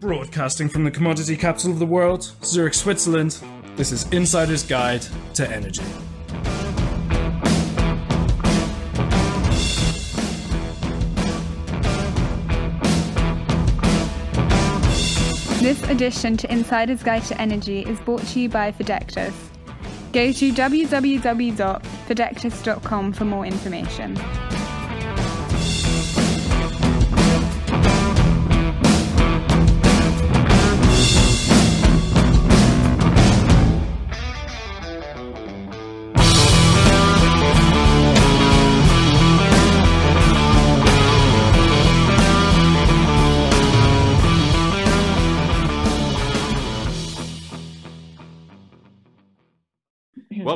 Broadcasting from the commodity capital of the world, Zurich, Switzerland, this is Insider's Guide to Energy. This edition to Insider's Guide to Energy is brought to you by Fidectis. Go to www.fidectis.com for more information.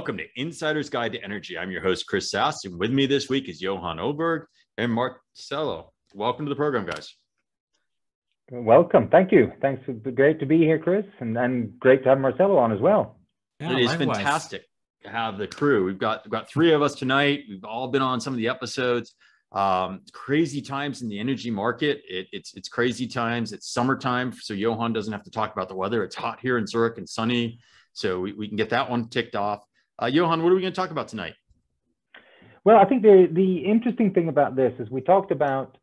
Welcome to Insider's Guide to Energy. I'm your host, Chris Sass, and with me this week is Johan Oberg and Marcelo. Welcome to the program, guys. Welcome. Thank you. Thanks. Great to be here, Chris, and, and great to have Marcelo on as well. Yeah, it is likewise. fantastic to have the crew. We've got we've got three of us tonight. We've all been on some of the episodes. Um, crazy times in the energy market. It, it's it's crazy times. It's summertime, so Johan doesn't have to talk about the weather. It's hot here in Zurich and sunny, so we, we can get that one ticked off. Uh, Johan, what are we going to talk about tonight? Well, I think the the interesting thing about this is we talked about,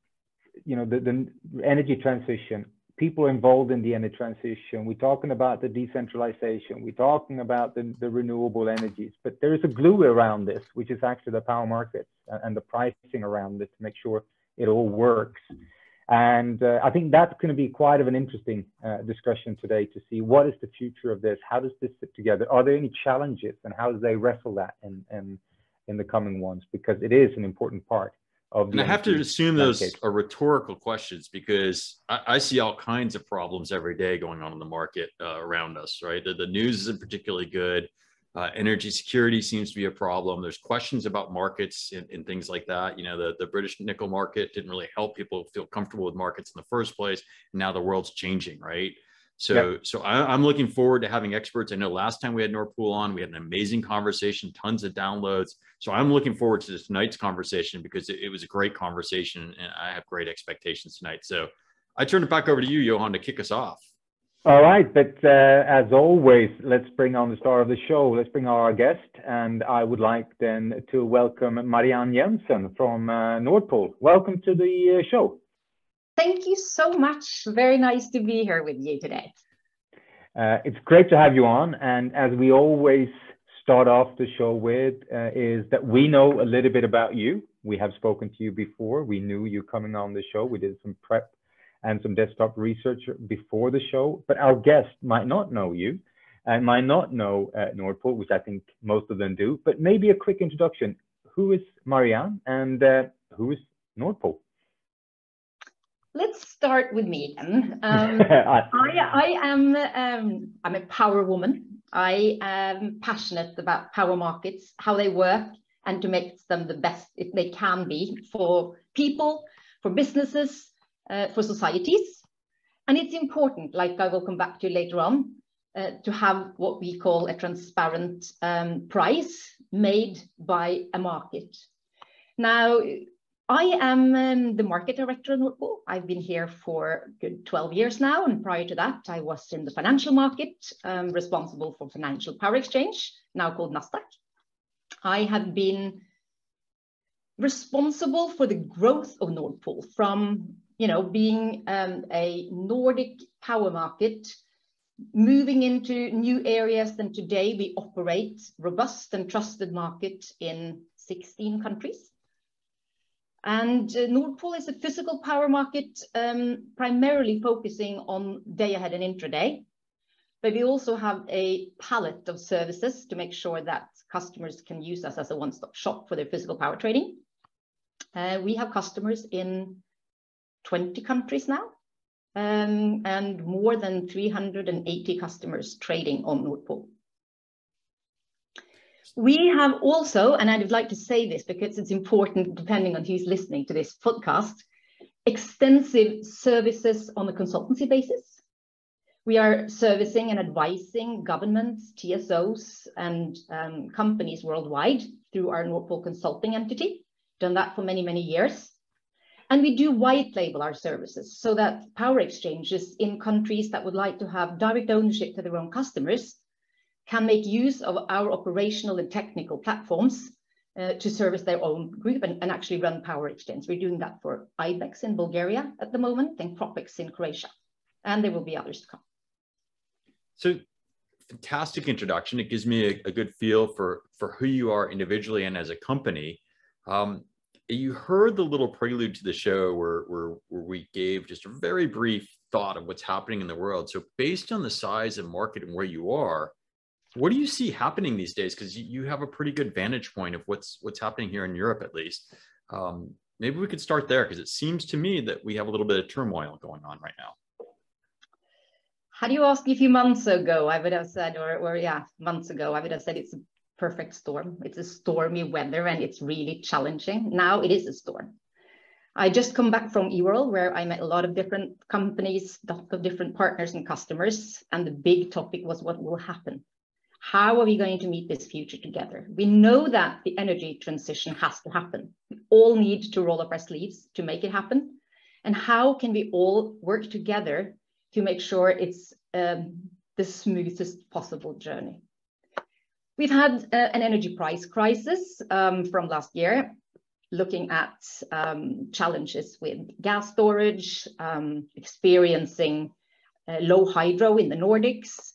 you know, the, the energy transition, people involved in the energy transition. We're talking about the decentralization. We're talking about the, the renewable energies. But there is a glue around this, which is actually the power markets and the pricing around it to make sure it all works. And uh, I think that's going to be quite of an interesting uh, discussion today to see what is the future of this? How does this fit together? Are there any challenges and how do they wrestle that in, in, in the coming ones? Because it is an important part of And I have to assume those are rhetorical questions because I, I, see all kinds of problems every day going on in the market uh, around us, right? The, the news isn't particularly good. Uh, energy security seems to be a problem. There's questions about markets and, and, things like that. You know, the, the British nickel market didn't really help people feel comfortable with markets in the first place. And now the world's changing, right? So, yep. so I, am looking forward to having experts. I know last time we had Nord Pool on, we had an amazing conversation, tons of downloads. So I'm looking forward to tonight's conversation because it, it was a great conversation and I have great expectations tonight. So I turn it back over to you, Johan, to kick us off. All right, but uh, as always, let's bring on the star of the show. Let's bring our guest, and I would like then to welcome Marianne Jenssen from uh, Nord Pool. Welcome to the uh, show. Thank you so much. Very nice to be here with you today. Uh, it's great to have you on, and as we always start off the show with, uh, is that we know a little bit about you. We have spoken to you before. We knew you coming on the show. We did some prep and some desktop research before the show, but our guest might not know you and might not know uh, which I think most of them do, but maybe a quick introduction. Who is Marianne and uh, who is Nord Pool? Let's start with me again. Um, I, I, am um, I'm a power woman. I am passionate about power markets, how they work, and to make them the best they can be for people, for businesses, uh, for societies. And it's important, like I will come back to later on, uh, to have what we call a transparent um, price made by a market. Now, I am um, the market director at Nord Pool. I've been here for good 12 years now. And prior to that, I was in the financial market, um, responsible for financial power exchange, now called NASDAQ. I have been responsible for the growth of Nord Pool from you know, being um, a Nordic power market, moving into new areas than today we operate robust and trusted market in 16 countries. And uh, Nord Pool is a physical power market um, primarily focusing on day ahead and intraday. But we also have a palette of services to make sure that customers can use us as a one-stop shop for their physical power trading. Uh, we have customers in 20 countries now, um, and more than 380 customers trading on Nord Pool. We have also, and I would like to say this because it's important depending on who's listening to this podcast, extensive services on a consultancy basis. We are servicing and advising governments, TSOs, and um, companies worldwide through our Nord Pool consulting entity. Done that for many, many years. And we do white label our services so that power exchanges in countries that would like to have direct ownership to their own customers can make use of our operational and technical platforms uh, to service their own group and, and, actually run power exchange. We're doing that for IBEX in Bulgaria at the moment and Cropex in Croatia. And there will be others to come. So fantastic introduction. It gives me a, a good feel for, for who you are individually and as a company. Um, you heard the little prelude to the show where, where, where we gave just a very brief thought of what's happening in the world. So based on the size and market and where you are, what do you see happening these days? Because you, have a pretty good vantage point of what's what's happening here in Europe, at least. Um, maybe we could start there because it seems to me that we have a little bit of turmoil going on right now. Had you asked me a few months ago, I would have said, or, or yeah, months ago, I would have said it's a perfect storm. It's a stormy weather and it's really challenging. Now it is a storm. I just come back from eWorld where I met a lot of different companies, of different partners and customers. And the big topic was what will happen? How are we going to meet this future together? We know that the energy transition has to happen. We all need to roll up our sleeves to make it happen. And how can we all work together to make sure it's um, the smoothest possible journey? We've had uh, an energy price crisis um, from last year, looking at um, challenges with gas storage, um, experiencing uh, low hydro in the Nordics,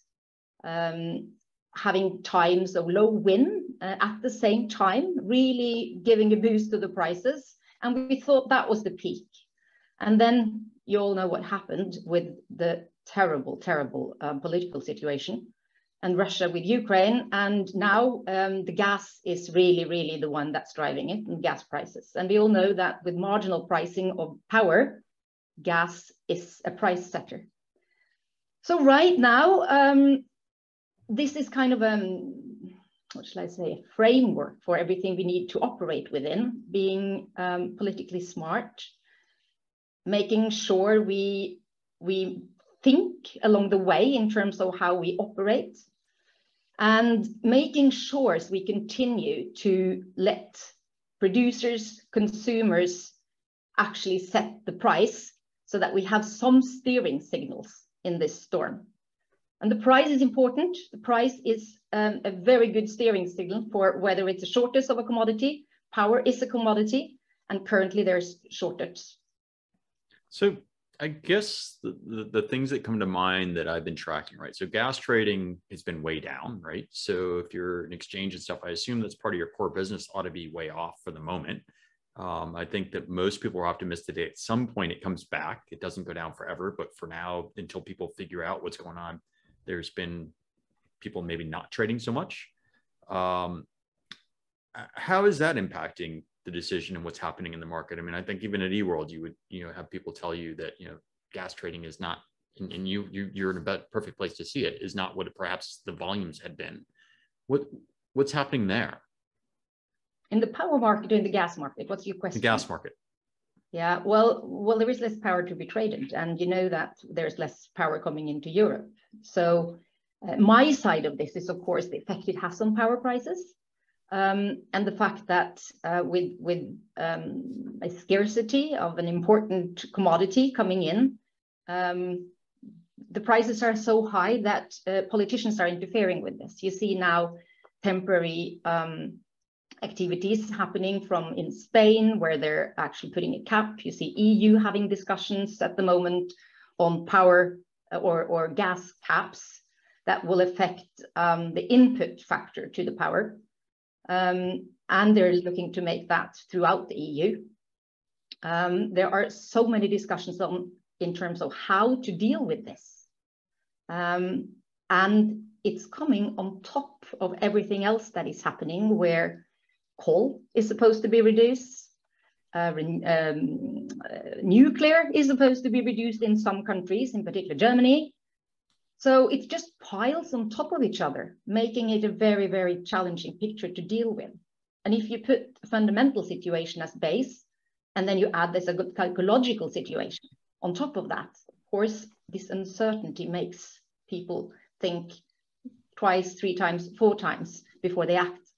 um, having times of low wind uh, at the same time, really giving a boost to the prices. And we thought that was the peak. And then you all know what happened with the terrible, terrible uh, political situation and Russia with Ukraine. And now um, the gas is really, really the one that's driving it and gas prices. And we all know that with marginal pricing of power, gas is a price setter. So right now, um, this is kind of a, um, what shall I say, a framework for everything we need to operate within, being um, politically smart, making sure we, we think along the way in terms of how we operate, and making sure we continue to let producers, consumers actually set the price so that we have some steering signals in this storm. And the price is important. The price is um, a very good steering signal for whether it's a shortage of a commodity. Power is a commodity, and currently there's shortage. So I guess the, the, the, things that come to mind that I've been tracking, right? So gas trading has been way down, right? So if you're an exchange and stuff, I assume that's part of your core business ought to be way off for the moment. Um, I think that most people are optimistic at some point it comes back. It doesn't go down forever, but for now, until people figure out what's going on, there's been people maybe not trading so much. Um, how is that impacting the decision and what's happening in the market? I mean, I think even at eWorld, you would you know have people tell you that you know gas trading is not, and, and you, you you're in a perfect place to see it is not what perhaps the volumes had been. What what's happening there? In the power market in the gas market? What's your question? The gas market. Yeah, well, well, there is less power to be traded, and you know that there's less power coming into Europe. So uh, my side of this is, of course, the effect it has on power prices. Um, and the fact that uh, with, with um, a scarcity of an important commodity coming in, um, the prices are so high that uh, politicians are interfering with this. You see now temporary um, activities happening from in Spain, where they're actually putting a cap. You see EU having discussions at the moment on power uh, or, or gas caps that will affect um, the input factor to the power. Um, and they're looking to make that throughout the EU. Um, there are so many discussions on in terms of how to deal with this. Um, and it's coming on top of everything else that is happening where coal is supposed to be reduced, uh, um, uh, nuclear is supposed to be reduced in some countries, in particular Germany, so it just piles on top of each other, making it a very, very challenging picture to deal with. And if you put a fundamental situation as base, and then you add this psychological situation on top of that, of course, this uncertainty makes people think twice, three times, four times before they act.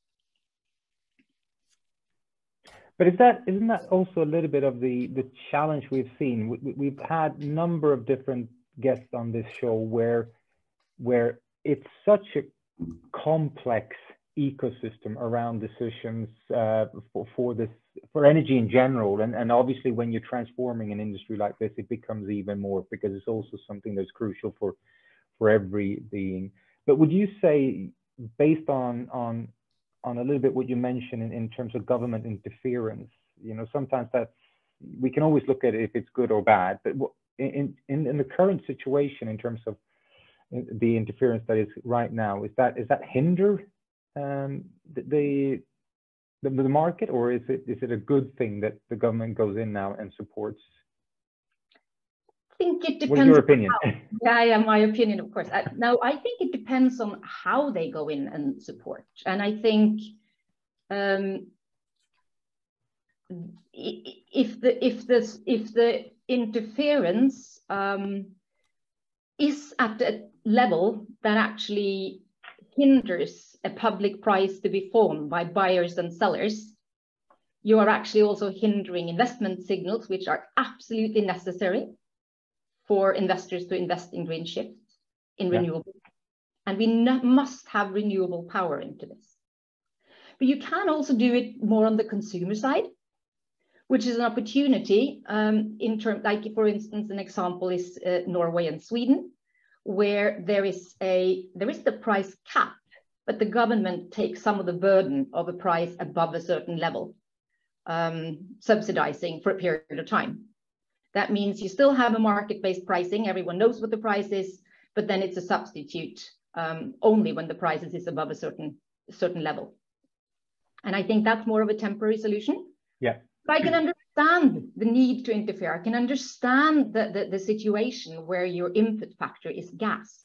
But is that isn't that also a little bit of the the challenge we've seen? We, have had a number of different guests on this show where where it's such a complex ecosystem around decisions uh, for, for this for energy in general. And, and obviously when you're transforming an industry like this it becomes even more because it's also something that's crucial for for every being. But would you say based on on on a little bit what you mentioned in, in terms of government interference you know sometimes that's we can always look at if it's good or bad but in in, in the current situation in terms of the interference that is right now is that is that hinder um, the, the the market or is it is it a good thing that the government goes in now and supports I think it depends. What is your opinion? How, yeah, yeah, my opinion, of course. I, now, I think it depends on how they go in and support. And I think um, if the if this if the interference um, is at a level that actually hinders a public price to be formed by buyers and sellers, you are actually also hindering investment signals, which are absolutely necessary for investors to invest in green shift, in yeah. renewable. And we must have renewable power into this. But you can also do it more on the consumer side, which is an opportunity um, in terms, like for instance, an example is uh, Norway and Sweden, where there is a there is the price cap, but the government takes some of the burden of a price above a certain level, um, subsidizing for a period of time. That means you still have a market-based pricing. Everyone knows what the price is, but then it's a substitute um, only when the price is above a certain certain level. And I think that's more of a temporary solution. Yeah. I can understand the need to interfere. I can understand the, the, the situation where your input factor is gas.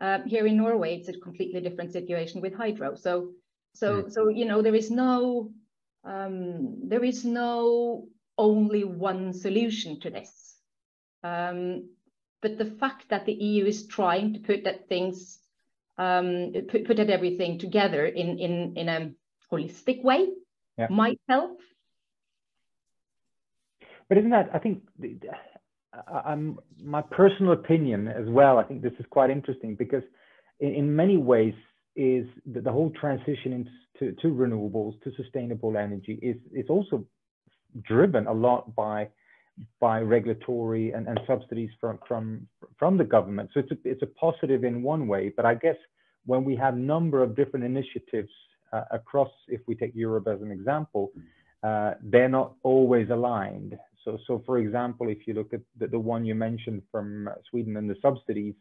Uh, here in Norway, it's a completely different situation with hydro. So, so, mm. so you know, there is no, um, there is no only one solution to this. Um, but the fact that the EU is trying to put that things, um, put, put that everything together in, in, in a holistic way yeah. might help. But isn't that, I think, I'm, my personal opinion as well, I think this is quite interesting because in, in many ways is the, the whole transition into to renewables, to sustainable energy is, is also driven a lot by by regulatory and, and subsidies from from from the government. So it's a, it's a positive in one way, but I guess when we have number of different initiatives uh, across, if we take Europe as an example, uh, they're not always aligned. So so for example, if you look at the, the one you mentioned from Sweden and the subsidies,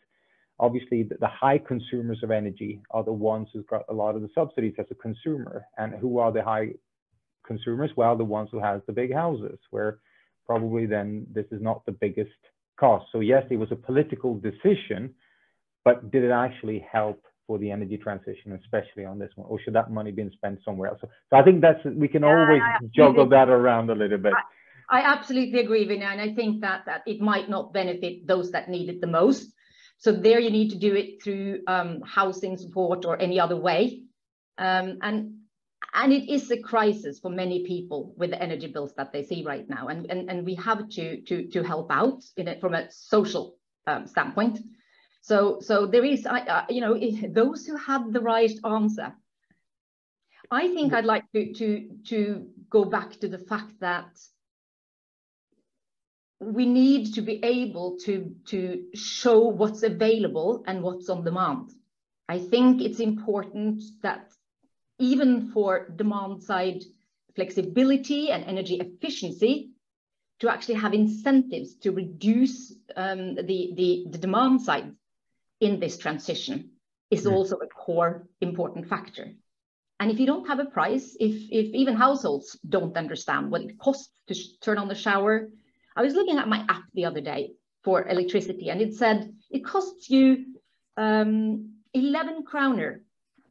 obviously the, the, high consumers of energy are the ones who've got a lot of the subsidies as a consumer, and who are the high consumers? Well, the ones who has the big houses, where probably then this is not the biggest cost. So yes, it was a political decision, but did it actually help for the energy transition, especially on this one, or should that money be spent somewhere else? So, so I think that's we can yeah, always juggle that around a little bit. I, absolutely agree, Vinny, and I think that that it might not benefit those that need it the most. So there you need to do it through um, housing support or any other way. Um, and and it is a crisis for many people with the energy bills that they see right now and and, and we have to to to help out in it from a social um, standpoint so so there is I, you know those who have the right answer i think i'd like to to to go back to the fact that we need to be able to to show what's available and what's on demand i think it's important that even for demand side flexibility and energy efficiency to actually have incentives to reduce um, the, the, the, demand side in this transition is mm. also a core important factor. And if you don't have a price, if, if even households don't understand what it costs to turn on the shower, I was looking at my app the other day for electricity and it said it costs you um, 11 kroner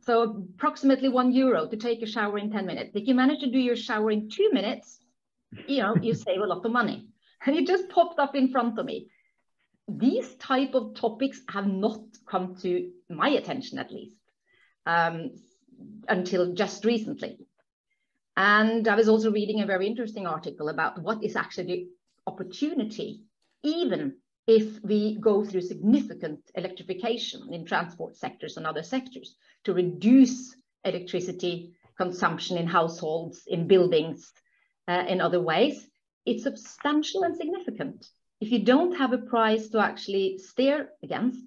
so approximately one euro to take a shower in 10 minutes. If you manage to do your shower in two minutes, you know, you save a lot of money. And it just popped up in front of me. These type of topics have not come to my attention, at least, um, until just recently. And I was also reading a very interesting article about what is actually opportunity, even if we go through significant electrification in transport sectors and other sectors to reduce electricity consumption in households, in buildings, uh, in other ways, it's substantial and significant. If you don't have a price to actually steer against,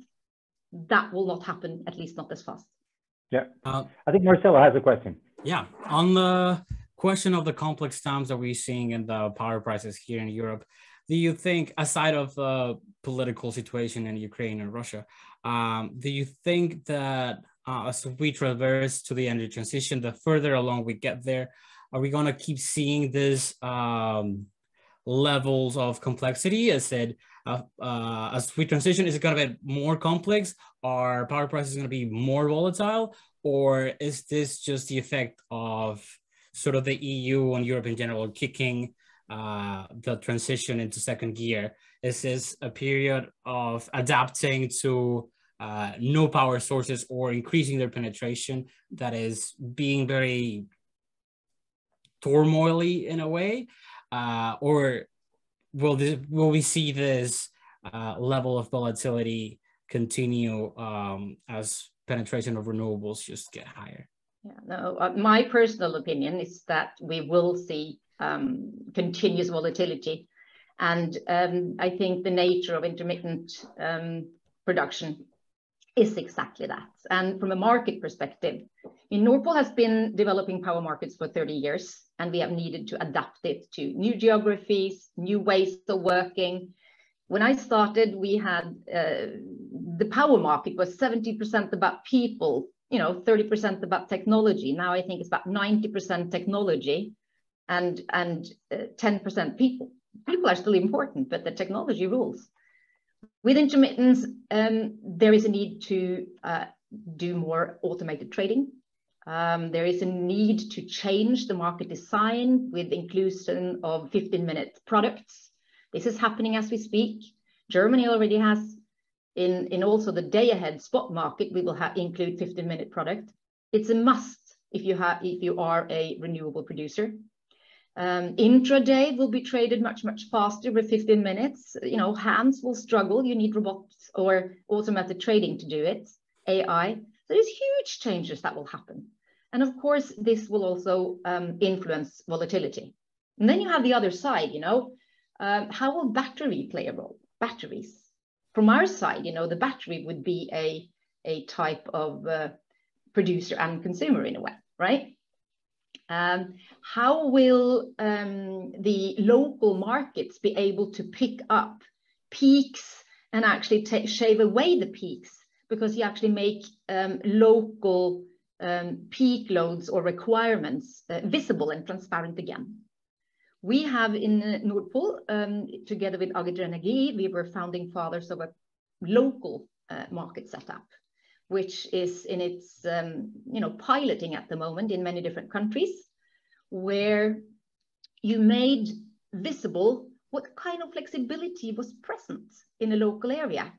that will not happen, at least not as fast. Yeah. Uh, I think Marcelo has a question. Yeah. On the question of the complex times that we're seeing in the power prices here in Europe, do you think, aside of the political situation in Ukraine and Russia, um, do you think that uh, as we traverse to the energy transition, the further along we get there, are we going to keep seeing these um, levels of complexity? As said, uh, uh, as we transition, is it going to be more complex? Are power prices going to be more volatile? Or is this just the effect of sort of the EU and Europe in general kicking uh, the transition into second gear? This Is a period of adapting to uh, no power sources or increasing their penetration that is being very turmoily in a way? Uh, or will this, will we see this uh, level of volatility continue um, as penetration of renewables just get higher? Yeah, no, uh, my personal opinion is that we will see um, continuous volatility. And um, I think the nature of intermittent um, production is exactly that. And from a market perspective, in Nord has been developing power markets for 30 years, and we have needed to adapt it to new geographies, new ways of working. When I started, we had uh, the power market was 70% about people, you know, 30% about technology. Now I think it's about 90% technology and and uh, 10% people. People are still important, but the technology rules. With intermittence, um, there is a need to uh, do more automated trading. Um, there is a need to change the market design with inclusion of 15-minute products. This is happening as we speak. Germany already has, in, in also the day-ahead spot market, we will have include 15-minute product. It's a must if you have if you are a renewable producer. Um, intraday will be traded much, much faster with 15 minutes. You know, hands will struggle. You need robots or automated trading to do it, AI. So there's huge changes that will happen. And of course, this will also um, influence volatility. And then you have the other side, you know, um, how will battery play a role? Batteries. From our side, you know, the battery would be a, a type of uh, producer and consumer in a way, right? Um, how will um, the local markets be able to pick up peaks and actually shave away the peaks because you actually make um, local um, peak loads or requirements uh, visible and transparent again. We have in Nord Pool, um, together with Agder we were founding fathers of a local uh, market setup which is in its um, you know piloting at the moment in many different countries, where you made visible what kind of flexibility was present in a local area,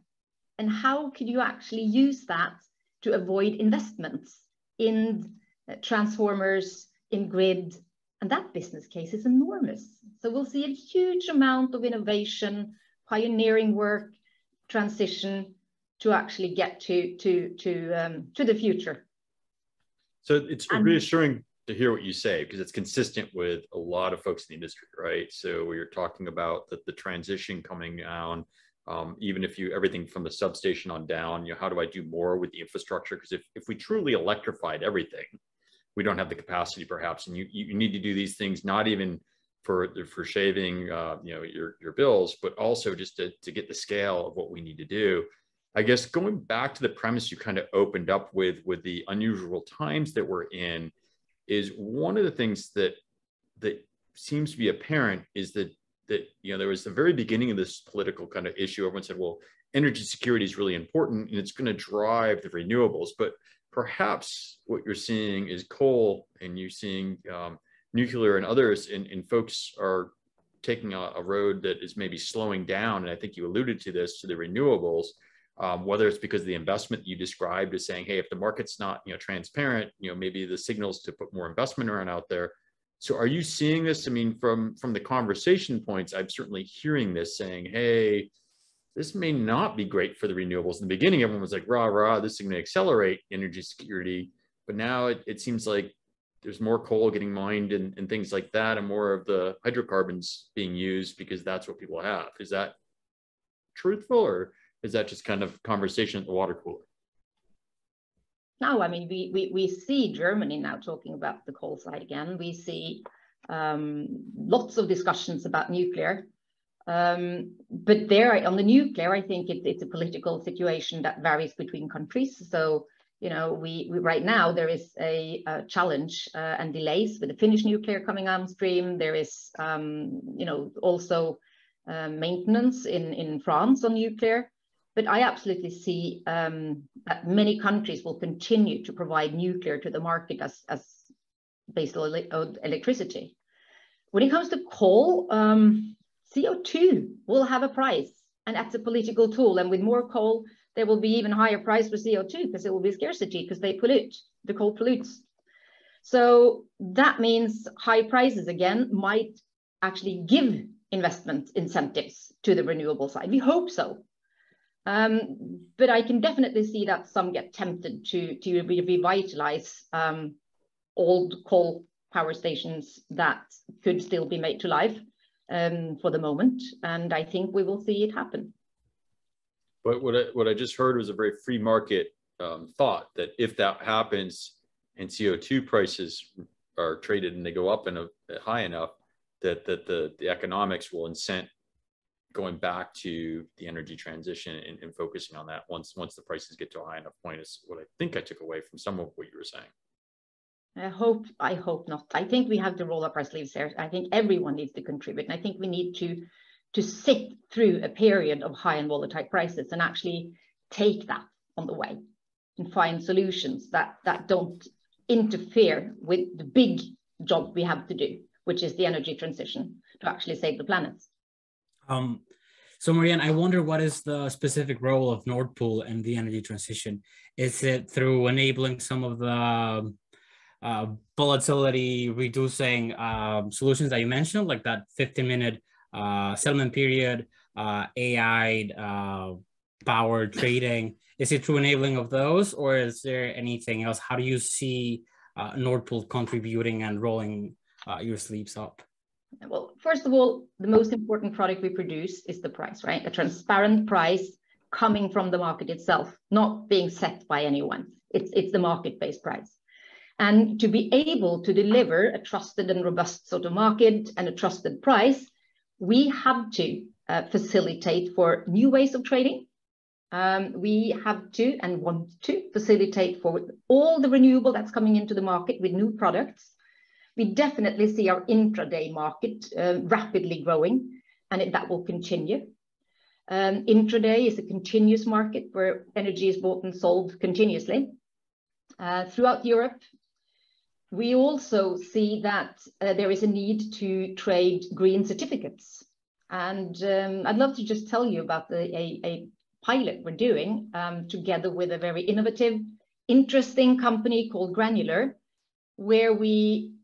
and how could you actually use that to avoid investments in uh, transformers, in grid, and that business case is enormous. So we'll see a huge amount of innovation, pioneering work, transition to actually get to to to um, to the future. So it's and, reassuring to hear what you say because it's consistent with a lot of folks in the industry, right? So we are talking about the, the transition coming down. Um, even if you everything from the substation on down, you know, how do I do more with the infrastructure? Because if, if we truly electrified everything, we don't have the capacity perhaps, and you, you need to do these things not even for for shaving uh, you know your your bills, but also just to, to get the scale of what we need to do. I guess going back to the premise you kind of opened up with with the unusual times that we're in is one of the things that that seems to be apparent is that that you know there was the very beginning of this political kind of issue everyone said well energy security is really important and it's going to drive the renewables but perhaps what you're seeing is coal and you're seeing um, nuclear and others and, and folks are taking a, a road that is maybe slowing down and i think you alluded to this to the renewables um, whether it's because of the investment you described as saying, hey, if the market's not you know transparent, you know maybe the signals to put more investment around out there. so are you seeing this? I mean, from from the conversation points, I'm certainly hearing this saying, hey, this may not be great for the renewables. In the beginning, everyone was like, rah, rah, this is going to accelerate energy security. But now it, it seems like there's more coal getting mined and, and things like that, and more of the hydrocarbons being used because that's what people have. Is that truthful, or is that just kind of conversation at the water cooler? No, I mean, we, we, we see Germany now talking about the coal side again. We see um, lots of discussions about nuclear. Um, but there on the nuclear, I think it, it's a political situation that varies between countries. So, you know, we, we right now there is a, a challenge uh, and delays with the Finnish nuclear coming on stream. There is, um, you know, also uh, maintenance in, in France on nuclear. But I absolutely see um, that many countries will continue to provide nuclear to the market as, as based on electricity. When it comes to coal, um, CO2 will have a price and that's a political tool. And with more coal, there will be even higher price for CO2 because there will be scarcity because they pollute, the coal pollutes. So that means high prices again might actually give investment incentives to the renewable side. We hope so. Um, but I can definitely see that some get tempted to, to revitalize um, old coal power stations that could still be made to life um, for the moment. And I think we will see it happen. But what I, what I just heard was a very free market um, thought that if that happens and CO2 prices are traded and they go up and high enough, that, that the, the economics will incent going back to the energy transition and, and, focusing on that once once the prices get to a high enough point is what I think I took away from some of what you were saying. I hope I hope not. I think we have to roll up our sleeves here. I think everyone needs to contribute. And I think we need to to sit through a period of high and volatile prices and actually take that on the way and find solutions that that don't interfere with the big job we have to do, which is the energy transition to actually save the planet. Um, so Marianne, I wonder what is the specific role of Nord Pool in the energy transition? Is it through enabling some of the uh, volatility reducing um, solutions that you mentioned, like that 15 minute uh, settlement period, uh, AI uh, power trading? Is it through enabling of those, or is there anything else? How do you see uh, Nord Pool contributing and rolling uh, your sleeves up? Well, first of all, the most important product we produce is the price, right? A transparent price coming from the market itself, not being set by anyone. It's, it's the market-based price. And to be able to deliver a trusted and robust sort of market and a trusted price, we have to uh, facilitate for new ways of trading. Um, we have to and want to facilitate for all the renewable that's coming into the market with new products we definitely see our intraday market uh, rapidly growing, and it, that will continue. Um, intraday is a continuous market where energy is bought and sold continuously. Uh, throughout Europe, we also see that uh, there is a need to trade green certificates. And um, I'd love to just tell you about the, a, a pilot we're doing um, together with a very innovative, interesting company called Granular, where we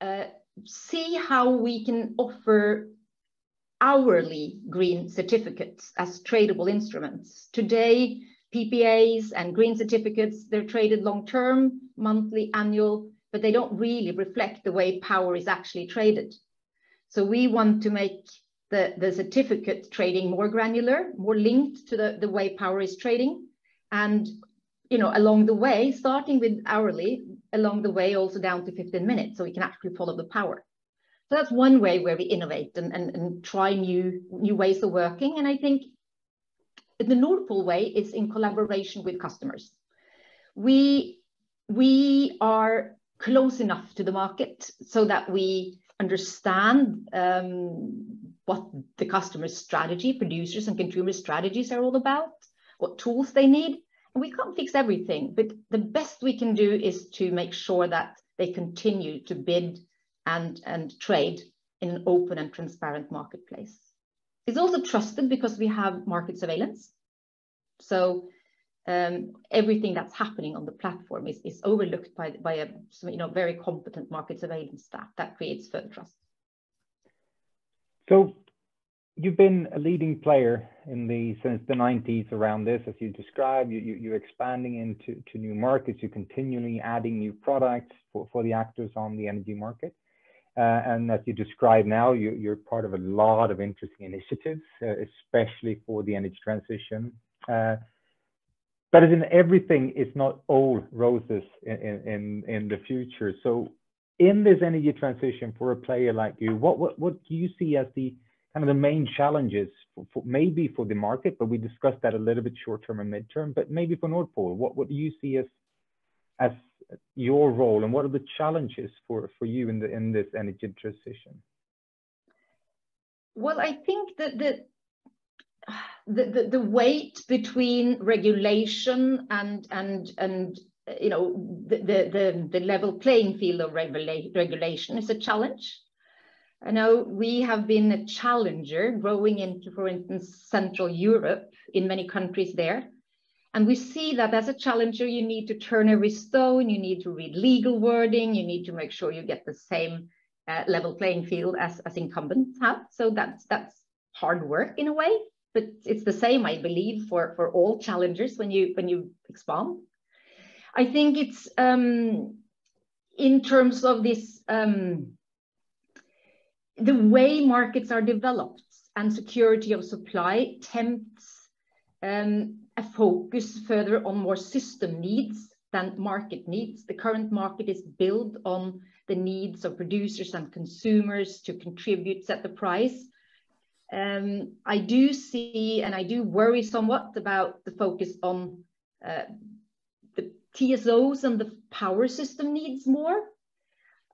uh, see how we can offer hourly green certificates as tradable instruments. Today, PPAs and green certificates, they're traded long-term, monthly, annual, but they don't really reflect the way power is actually traded. So we want to make the, the certificate trading more granular, more linked to the, the way power is trading. And you know, along the way, starting with hourly, along the way also down to 15 minutes, so we can actually follow the power. So that's one way where we innovate and, and, and try new, new ways of working. And I think the Nord Pool way is in collaboration with customers. We, we are close enough to the market so that we understand um, what the customer's strategy, producers and consumer strategies are all about, what tools they need, And we can't fix everything, but the best we can do is to make sure that they continue to bid and, and trade in an open and transparent marketplace. It's also trusted because we have market surveillance. So um, everything that's happening on the platform is, is overlooked by, by a you know, very competent market surveillance staff that creates further trust. So you've been a leading player in the since the 90s around this, as you described. You, you, are expanding into to new markets. You're continually adding new products for, for the actors on the energy market. Uh, and as you describe now, you, are part of a lot of interesting initiatives, uh, especially for the energy transition. Uh, but as in everything, it's not all roses in, in, in the future. So in this energy transition for a player like you, what, what, what do you see as the kind of the main challenges for, for, maybe for the market, but we discussed that a little bit short term and midterm, but maybe for Nord Pool, what, what do you see as, as your role and what are the challenges for, for you in, the, in this energy transition? Well, I think that the, the, the, the weight between regulation and and and you know the, the, the, level playing field of regula regulation is a challenge. I know we have been a challenger growing into, for instance, Central Europe in many countries there. And we see that as a challenger, you need to turn every stone, you need to read legal wording, you need to make sure you get the same uh, level playing field as, as incumbents have. So that's, that's hard work in a way but it's the same, I believe, for, for all challengers when you when you expand. I think it's um, in terms of this um, the way markets are developed and security of supply tempts um, a focus further on more system needs than market needs. The current market is built on the needs of producers and consumers to contribute, set the price, um, I do see and I do worry somewhat about the focus on uh, the TSOs and the power system needs more.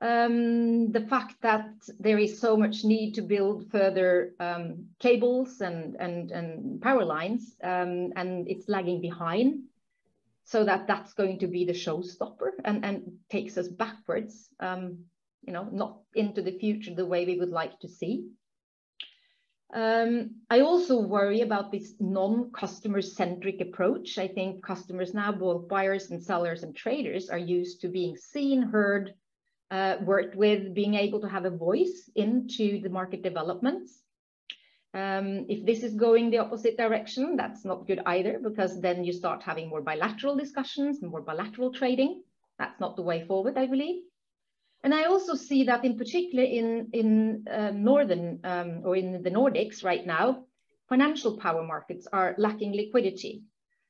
Um, the fact that there is so much need to build further um, cables and, and, and power lines um, and it's lagging behind so that that's going to be the showstopper and, and takes us backwards, um, you know, not into the future the way we would like to see. Um, I also worry about this non-customer centric approach. I think customers now, both buyers and sellers and traders, are used to being seen, heard, uh, worked with, being able to have a voice into the market developments. Um, if this is going the opposite direction, that's not good either, because then you start having more bilateral discussions, more bilateral trading. That's not the way forward, I believe. And I also see that in particular in, in uh, Northern um, or in the Nordics right now, financial power markets are lacking liquidity.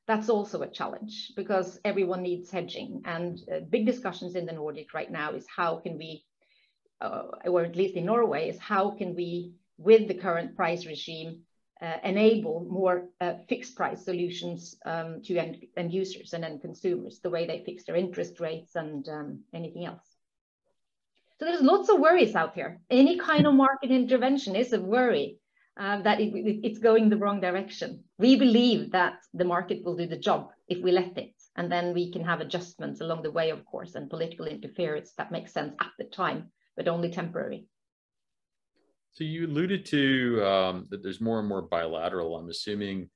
That's also a challenge because everyone needs hedging and uh, big discussions in the Nordic right now is how can we, uh, or at least in Norway, is how can we, with the current price regime, uh, enable more uh, fixed price solutions um, to end, end users and end consumers, the way they fix their interest rates and um, anything else. So there's lots of worries out here. Any kind of market intervention is a worry uh, that it, it, it's going the wrong direction. We believe that the market will do the job if we let it. And then we can have adjustments along the way, of course, and political interference that makes sense at the time, but only temporary. So you alluded to um, that there's more and more bilateral. I'm assuming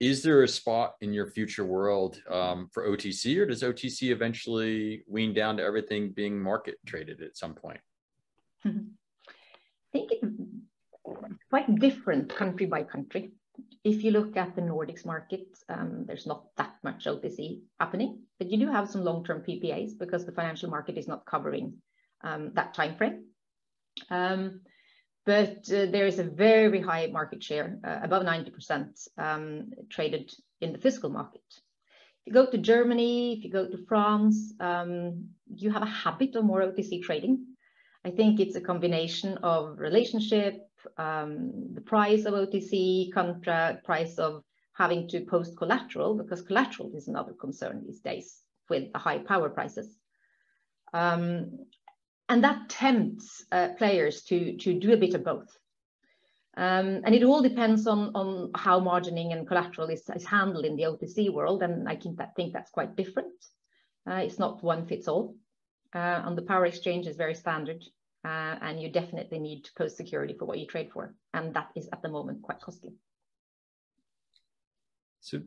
is there a spot in your future world um, for OTC, or does OTC eventually wean down to everything being market traded at some point? I think it's quite different country by country. If you look at the Nordics market, um, there's not that much OTC happening, but you do have some long-term PPAs because the financial market is not covering um, that time frame. But uh, there is a very high market share, uh, above 90% um, traded in the physical market. If you go to Germany, if you go to France, um, you have a habit of more OTC trading. I think it's a combination of relationship, um, the price of OTC, contract, price of having to post collateral, because collateral is another concern these days with the high power prices. Um, and that tempts uh, players to, to do a bit of both. Um, and it all depends on, on how margining and collateral is, is handled in the OTC world. And I think, that, think that's quite different. Uh, it's not one fits all. Uh, on the power exchange is very standard. Uh, and you definitely need to post security for what you trade for. And that is at the moment quite costly. So,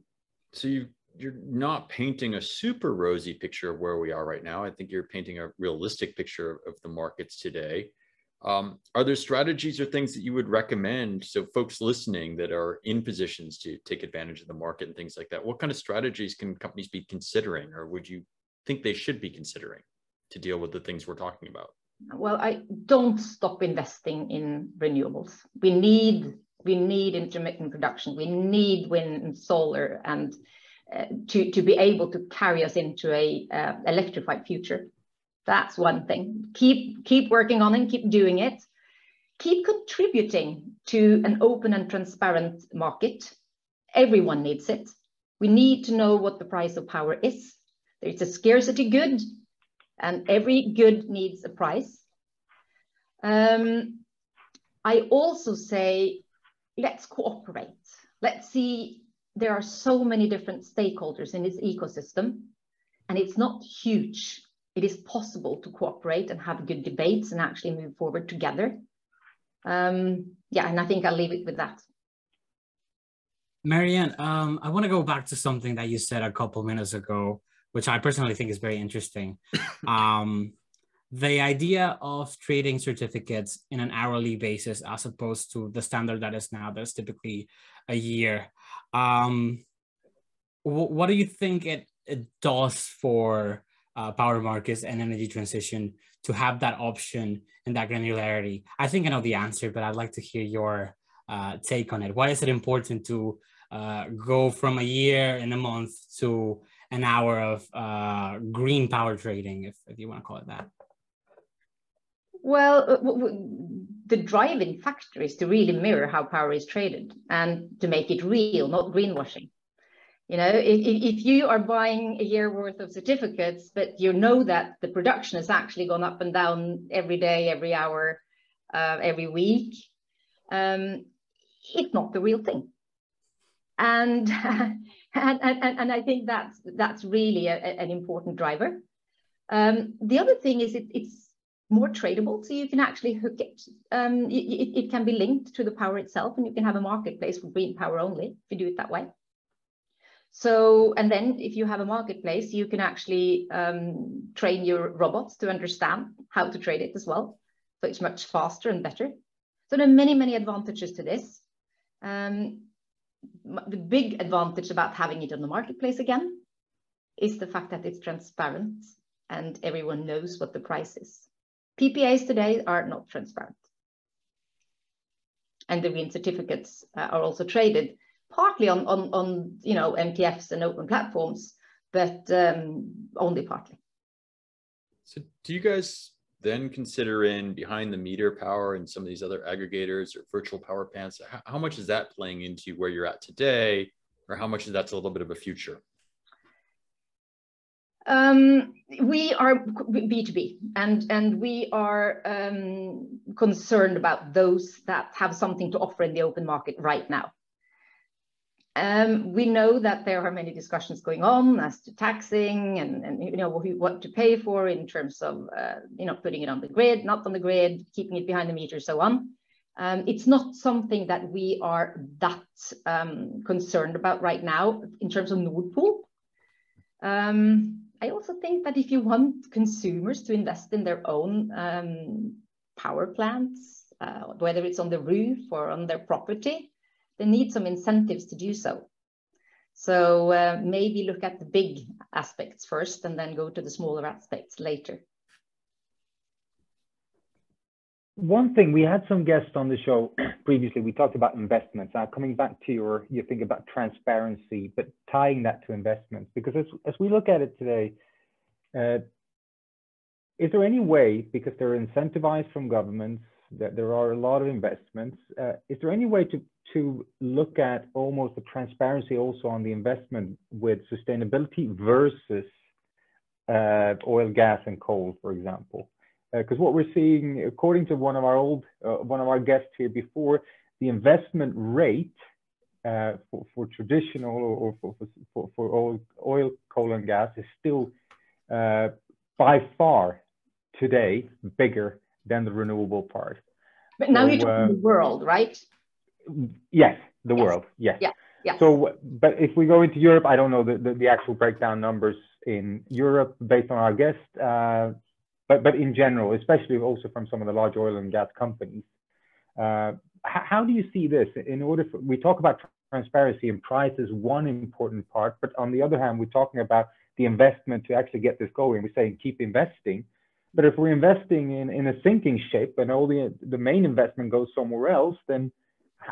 so you you're not painting a super rosy picture of where we are right now. I think you're painting a realistic picture of the markets today. Um, are there strategies or things that you would recommend so folks listening that are in positions to take advantage of the market and things like that? What kind of strategies can companies be considering, or would you think they should be considering to deal with the things we're talking about? Well, I don't stop investing in renewables. We need we need intermittent production. We need wind and solar and to, to be able to carry us into a uh, electrified future. That's one thing. Keep keep working on it, keep doing it. Keep contributing to an open and transparent market. Everyone needs it. We need to know what the price of power is. It's a scarcity good, and every good needs a price. Um, I also say, let's cooperate. Let's see, there are so many different stakeholders in this ecosystem, and it's not huge it is possible to cooperate and have good debates and actually move forward together. Um, yeah, and I think I'll leave it with that. Marianne, um, I want to go back to something that you said a couple minutes ago, which I personally think is very interesting. um, the idea of trading certificates in an hourly basis as opposed to the standard that is now, that's typically a year. Um, what do you think it, it does for uh, power markets and energy transition to have that option and that granularity? I think I know the answer, but I'd like to hear your uh, take on it. Why is it important to uh, go from a year and a month to an hour of uh, green power trading, if, if you want to call it that? Well, uh, the driving factor is to really mirror how power is traded and to make it real, not greenwashing. You know, if, if you are buying a year worth of certificates, but you know that the production has actually gone up and down every day, every hour, uh, every week, um, it's not the real thing. And, and, and, and I think that's, that's really a, an important driver. Um, the other thing is it, it's more tradable, so you can actually hook it. Um, it. It can be linked to the power itself, and you can have a marketplace for green power only if you do it that way. So, and then if you have a marketplace, you can actually um, train your robots to understand how to trade it as well. So it's much faster and better. So there are many, many advantages to this. Um, the big advantage about having it on the marketplace again is the fact that it's transparent and everyone knows what the price is. PPAs today are not transparent. And the green certificates uh, are also traded partly on, on, on you know, MTFs and open platforms, but um, only partly. So do you guys then consider in behind the meter power and some of these other aggregators or virtual power plants? How, how much is that playing into where you're at today? Or how much is that a little bit of a future? Um, we are B2B and, and we are um, concerned about those that have something to offer in the open market right now. Um, we know that there are many discussions going on as to taxing and, and you know what to pay for in terms of uh, you know putting it on the grid, not on the grid, keeping it behind the meter, so on. Um, it's not something that we are that um, concerned about right now in terms of Nord Pool. Um, I also think that if you want consumers to invest in their own um, power plants, uh, whether it's on the roof or on their property, they need some incentives to do so. So uh, maybe look at the big aspects first and then go to the smaller aspects later. One thing, we had some guests on the show previously, we talked about investments. Now coming back to your, you think about transparency, but tying that to investments, because as, as we look at it today, uh, is there any way, because they're incentivized from governments, that there are a lot of investments, uh, is there any way to to look at almost the transparency also on the investment with sustainability versus uh, oil, gas, and coal, for example. Because uh, what we're seeing, according to one of our old, uh, one of our guests here before, the investment rate uh, for, for, traditional or for, for, for, oil, oil, coal, and gas is still uh, by far today bigger than the renewable part. But now so, you're talking uh, the world, right? Yes, the yes. world. Yes. Yeah. Yes. So, but if we go into Europe, I don't know the, the, the actual breakdown numbers in Europe based on our guest, uh, but, but in general, especially also from some of the large oil and gas companies. Uh, how do you see this in order for, we talk about transparency and price is one important part, but on the other hand, we're talking about the investment to actually get this going. We're saying keep investing. But if we're investing in, in a sinking ship and all the, the main investment goes somewhere else, then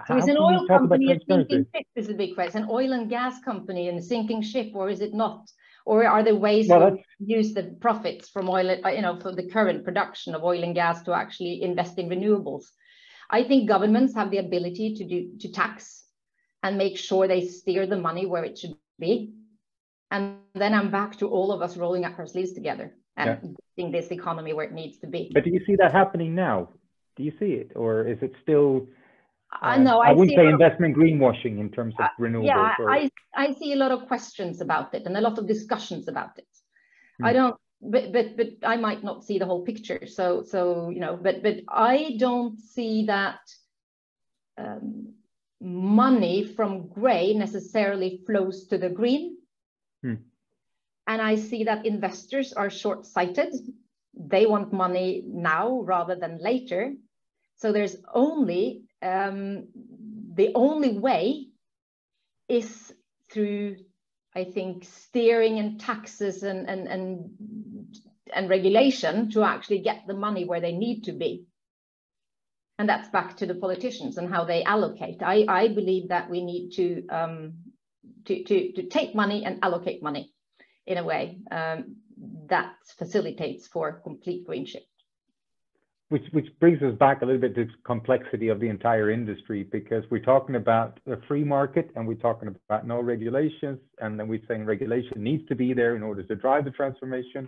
so is an oil company a sinking ship is a big question. An oil and gas company and a sinking ship, or is it not? Or are there ways well, to use the profits from oil, uh, you know, for the current production of oil and gas to actually invest in renewables? I think governments have the ability to do to tax and make sure they steer the money where it should be. And then I'm back to all of us rolling up our sleeves together and yeah. getting this economy where it needs to be. But do you see that happening now? Do you see it, or is it still? I uh, know. I, I wouldn't say investment greenwashing in terms of uh, renewables. Yeah, or... I I see a lot of questions about it and a lot of discussions about it. Hmm. I don't, but but but I might not see the whole picture. So so you know, but but I don't see that. Um, money from gray necessarily flows to the green. Hmm. And I see that investors are short sighted. They want money now rather than later. So there's only, um, the only way is through, I think, steering and taxes and, and, and, and regulation to actually get the money where they need to be and that's back to the politicians and how they allocate. I, I believe that we need to, um, to, to, to take money and allocate money in a way um, that facilitates for complete green shift. Which, which brings us back a little bit to the complexity of the entire industry because we're talking about a free market and we're talking about no regulations and then we're saying regulation needs to be there in order to drive the transformation.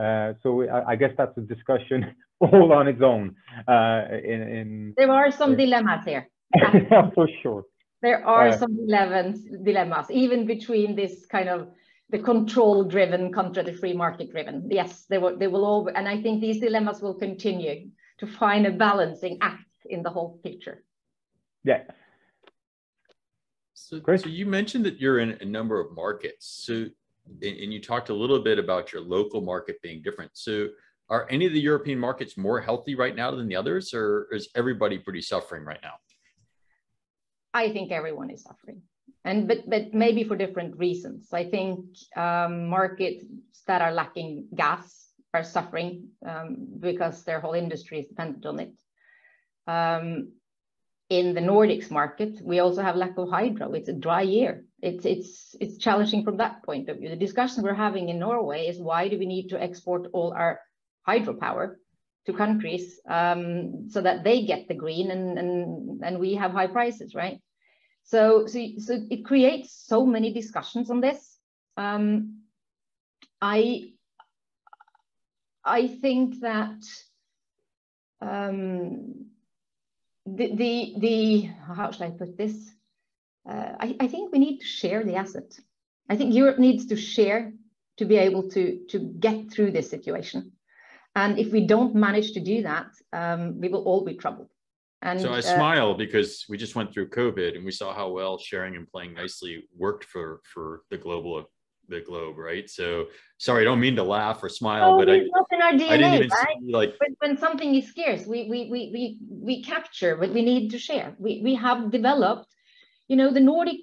Uh, so I, I, guess that's a discussion all on its own. Uh, in, in, there are some uh, dilemmas here. for sure. There are uh, some dilemmas, dilemmas, even between this kind of the control driven contra the free market driven. Yes, they will, they will all, and I think these dilemmas will continue to find a balancing act in the whole picture. Yeah. So, so you mentioned that you're in a number of markets. So, and, and you talked a little bit about your local market being different. So, are any of the European markets more healthy right now than the others, or is everybody pretty suffering right now? I think everyone is suffering, and but but maybe for different reasons. I think um, markets that are lacking gas are suffering um, because their whole industry is dependent on it. Um, in the Nordics market, we also have lack of hydro. It's a dry year. It's it's it's challenging from that point of view. The discussion we're having in Norway is why do we need to export all our hydropower to countries um, so that they get the green and, and, and we have high prices, right? So, so, so it creates so many discussions on this. Um, I, I think that um, the, the, the, how should I put this? Uh, I, I think we need to share the asset. I think Europe needs to share to be able to, to get through this situation. And if we don't manage to do that, um, we will all be troubled. And so I uh, smile because we just went through COVID and we saw how well sharing and playing nicely worked for for the global the globe, right? So sorry, I don't mean to laugh or smile, oh, but I, in our DNA, I didn't even right? see like when, when something is scarce, we we we we we capture, but we need to share. We we have developed, you know, the Nordic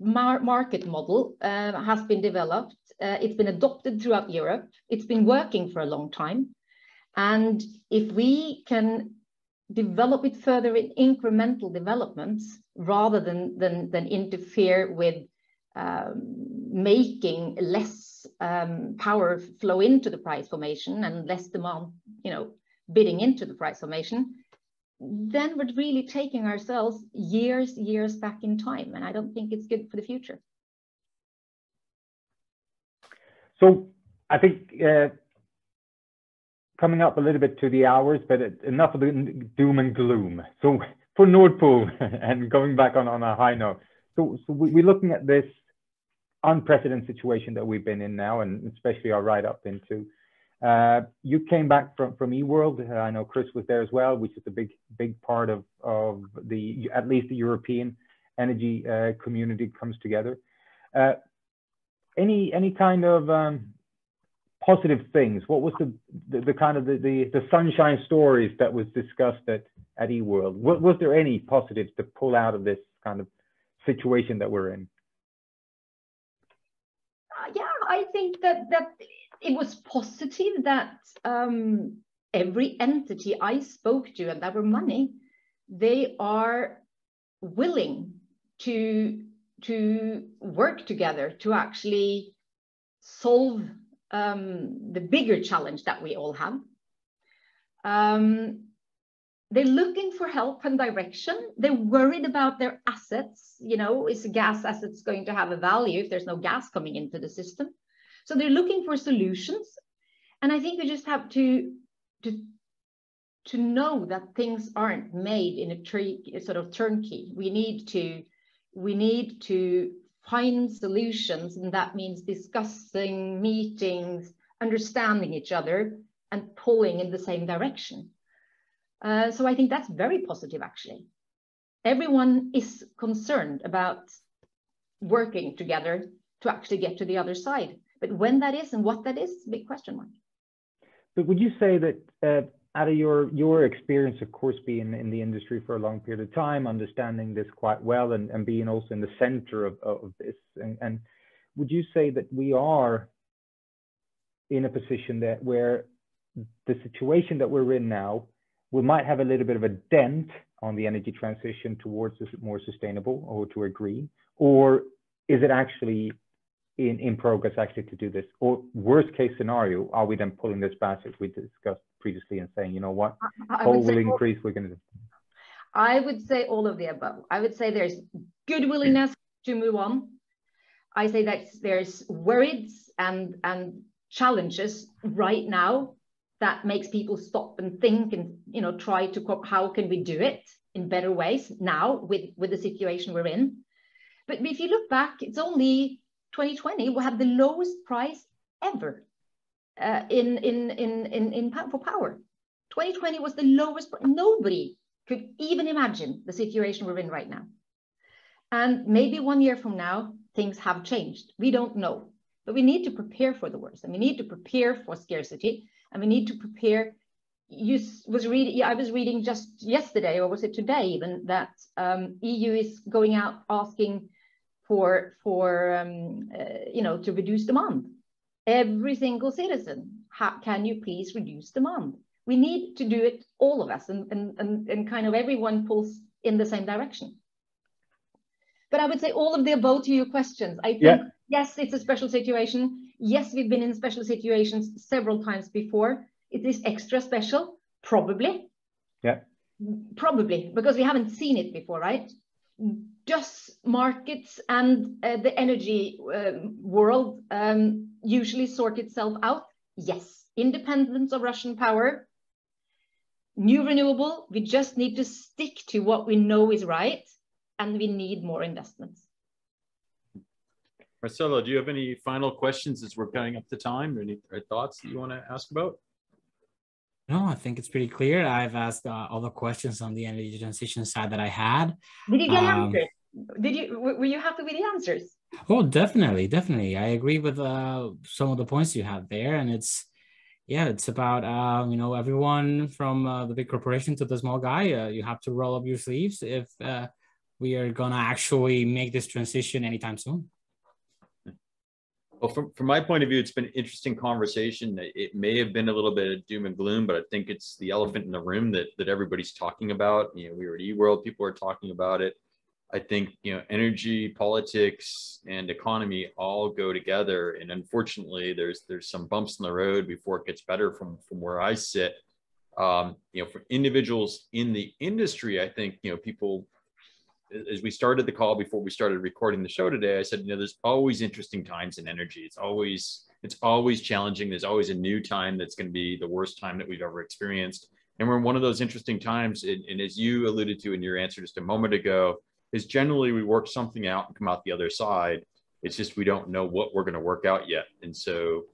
mar market model uh, has been developed uh, it's been adopted throughout Europe. It's been working for a long time. And if we can develop it further in incremental developments rather than, than, than interfere with um, making less um, power flow into the price formation and less demand, you know, bidding into the price formation, then we're really taking ourselves years, years back in time. And I don't think it's good for the future. So I think uh, coming up a little bit to the hours, but enough of the doom and gloom. So for Nord Pool and going back on, on a high note, so, so we, are looking at this unprecedented situation that we've been in now, and especially our ride up into. Uh, you came back from from E-world. Uh, I know Chris was there as well, which is a big big part of of the at least the European energy uh, community comes together. Uh, any any kind of um, positive things? What was the, the, the kind of the, the, the sunshine stories that was discussed at at E-world? What, was there any positives to pull out of this kind of situation that we're in? Uh, yeah, I think that that it was positive that um, every entity I spoke to and that were money, they are willing to to work together to actually solve um, the bigger challenge that we all have. Um, they're looking for help and direction. They're worried about their assets. You know, is gas assets going to have a value if there's no gas coming into the system? So they're looking for solutions. And I think we just have to, to, to know that things aren't made in a tree, sort of turnkey. We need to, we need to find solutions, and that means discussing, meetings, understanding each other, and pulling in the same direction. Uh, so I think that's very positive, actually. Everyone is concerned about working together to actually get to the other side. But when that is and what that is, big question mark. But would you say that uh, out of your your experience, of course, being in the industry for a long period of time, understanding this quite well, and, and being also in the center of, of this, and, and would you say that we are in a position that where the situation that we're in now we might have a little bit of a dent on the energy transition towards more sustainable or to a green, or is it actually in, in progress actually to do this? Or worst case scenario, are we then pulling this back as we discussed previously and saying, you know what, coal will increase, we're going to. I would say all of the above. I would say there's good willingness to move on. I say that there's worries and, and challenges right now that makes people stop and think and you know try to how can we do it in better ways now with with the situation we're in but if you look back it's only 2020 we have the lowest price ever uh, in, in in in in for power 2020 was the lowest nobody could even imagine the situation we're in right now and maybe one year from now things have changed we don't know but we need to prepare for the worst and we need to prepare for scarcity and we need to prepare. You was reading, I was reading just yesterday, or was it today even, that um, EU is going out asking for for um, uh, you know to reduce demand. Every single citizen, how, can you please reduce demand? We need to do it, all of us, and and and, and kind of everyone pulls in the same direction. But I would say all of the above to your questions. I think yeah. yes, it's a special situation. Yes, we've been in special situations several times before. It is extra special, probably. Yeah. Probably, because we haven't seen it before, right? Does markets and uh, the energy uh, world um, usually sort itself out? Yes. Independence of Russian power, new renewable, we just need to stick to what we know is right, and we need more investments. Marcelo, do you have any final questions as we're coming up to time? Any thoughts that you want to ask about? No, I think it's pretty clear. I've asked uh, all the questions on the energy transition side that I had. Did you get um, answers? Did you were you happy with the answers? Oh, definitely, definitely. I agree with uh, some of the points you have there, and it's yeah, it's about uh, you know everyone from uh, the big corporation to the small guy. Uh, you have to roll up your sleeves if uh, we are gonna actually make this transition anytime soon. Well, from, from my point of view, it's been an interesting conversation. It may have been a little bit of doom and gloom, but I think it's the elephant in the room that, that everybody's talking about. You know, we were at E-world, people are talking about it. I think, you know, energy, politics, and economy all go together. And unfortunately, there's there's some bumps in the road before it gets better from, from where I sit. Um, you know, for individuals in the industry, I think, you know, people as we started the call before we started recording the show today, I said, you know, there's always interesting times in energy. It's always it's always challenging. There's always a new time that's going to be the worst time that we've ever experienced. And we're in one of those interesting times. And, and as you alluded to in your answer just a moment ago, is generally we work something out and come out the other side. It's just we don't know what we're going to work out yet. And so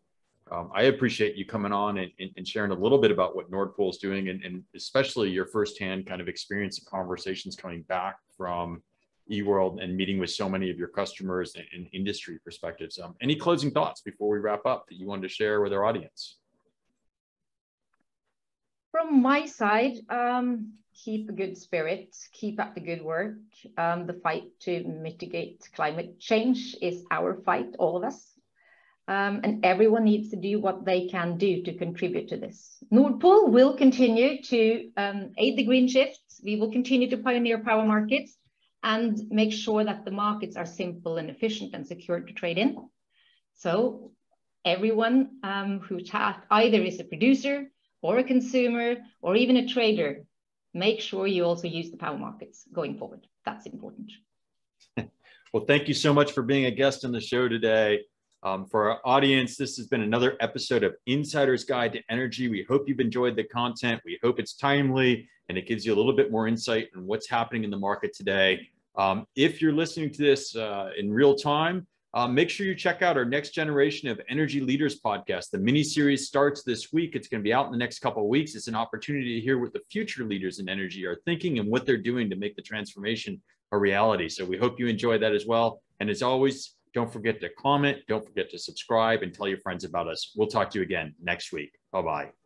um, I appreciate you coming on and, and, sharing a little bit about what Nord Pool is doing and, and especially your firsthand kind of experience and conversations coming back from E-world and meeting with so many of your customers and, and industry perspectives. Um, any closing thoughts before we wrap up that you wanted to share with our audience? From my side, um, keep a good spirit, keep up the good work. Um, the fight to mitigate climate change is our fight, all of us. Um, and everyone needs to do what they can do to contribute to this. Nord Pool will continue to um, aid the green shift. We will continue to pioneer power markets and make sure that the markets are simple and efficient and secure to trade in. So everyone um, who either is a producer or a consumer or even a trader, make sure you also use the power markets going forward. That's important. well, thank you so much for being a guest on the show today. Um, for our audience, this has been another episode of Insider's Guide to Energy. We hope you've enjoyed the content. We hope it's timely and it gives you a little bit more insight on what's happening in the market today. Um, if you're listening to this uh, in real time, uh, make sure you check out our next generation of Energy Leaders podcast. The mini series starts this week. It's going to be out in the next couple of weeks. It's an opportunity to hear what the future leaders in energy are thinking and what they're doing to make the transformation a reality. So we hope you enjoy that as well. And as always, don't forget to comment, don't forget to subscribe, and tell your friends about us. We'll talk to you again next week. Bye bye.